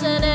listen